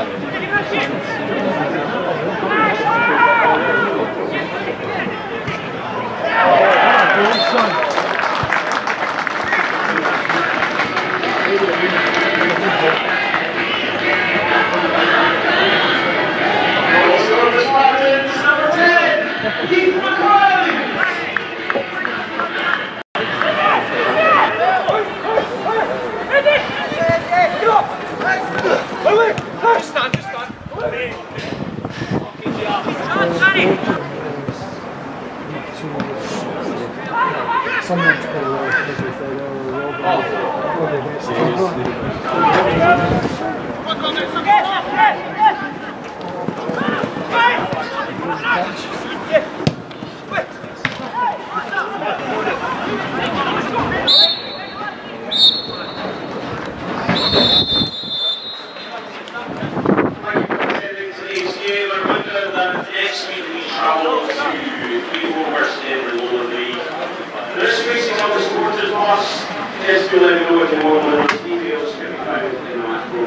number Someone's put go over, Today's game, a reminder that next week we travel to. You know if you want more details can be found in that program.